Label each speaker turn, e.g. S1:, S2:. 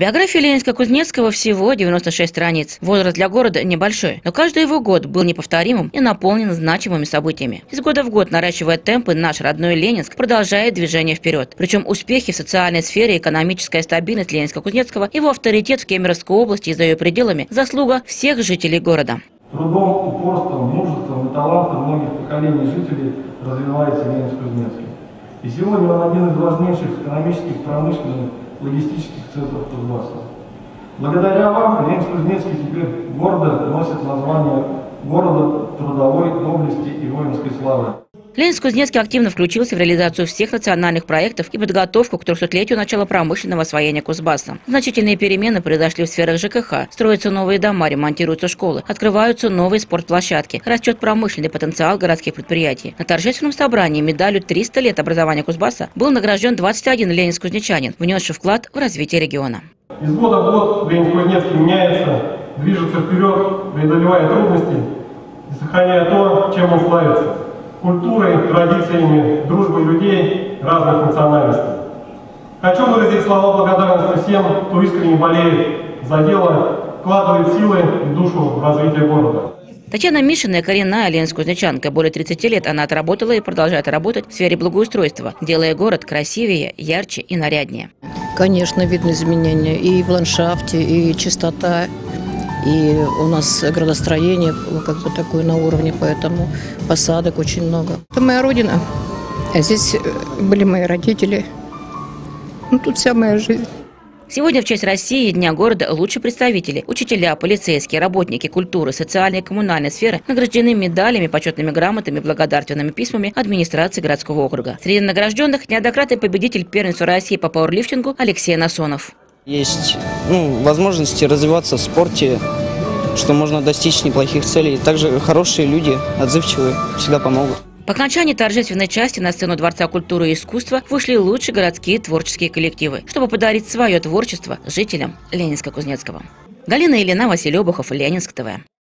S1: Биография Ленинска-Кузнецкого всего 96 страниц. Возраст для города небольшой, но каждый его год был неповторимым и наполнен значимыми событиями. Из года в год, наращивая темпы, наш родной Ленинск продолжает движение вперед. Причем успехи в социальной сфере, экономическая стабильность Ленинска-Кузнецкого, его авторитет в Кемеровской области и за ее пределами – заслуга всех жителей города.
S2: Трудом, упорством, мужеством и талантом многих поколений жителей развивается Ленинск-Кузнецкий. И сегодня он один из важнейших экономических, промышленных, логистических центров Кузбасса. Благодаря вам Ленинск-Кузнецкий теперь гордо носит название города трудовой доблести и воинской славы.
S1: Ленинск-Кузнецкий активно включился в реализацию всех национальных проектов и подготовку к 300-летию начала промышленного освоения Кузбасса. Значительные перемены произошли в сферах ЖКХ. Строятся новые дома, ремонтируются школы, открываются новые спортплощадки, растет промышленный потенциал городских предприятий. На торжественном собрании медалью 300 лет образования Кузбасса был награжден 21 ленинск-кузнечанин, внесший вклад в развитие региона.
S2: Из года в год Ленинск-Кузнецкий меняется, движется вперед, преодолевая трудности и сохраняя то, чем он славится – культурой, традициями, дружбой людей разных национальностей. Хочу выразить слова благодарности всем, кто искренне болеет за дело, вкладывает силы и душу в развитие города.
S1: Татьяна Мишина – коренная ленинск-кузнечанка. Более 30 лет она отработала и продолжает работать в сфере благоустройства, делая город красивее, ярче и наряднее.
S3: Конечно, видны изменения и в ландшафте, и чистота, и у нас градостроение как бы такое на уровне, поэтому посадок очень много. Это моя родина. А здесь э, были мои родители. Ну, тут вся моя жизнь.
S1: Сегодня в честь России и Дня города лучшие представители, учителя, полицейские, работники культуры, социальной и коммунальной сферы награждены медалями, почетными грамотами, благодарственными письмами администрации городского округа. Среди награжденных неоднократный победитель первенства России по пауэрлифтингу Алексей Насонов.
S4: Есть ну, возможности развиваться в спорте, что можно достичь неплохих целей. Также хорошие люди, отзывчивые, всегда помогут.
S1: По окончании торжественной части на сцену Дворца культуры и искусства вышли лучшие городские творческие коллективы, чтобы подарить свое творчество жителям Ленинска-Кузнецкого. Галина Елена, Василий Обухов, Ленинск ТВ.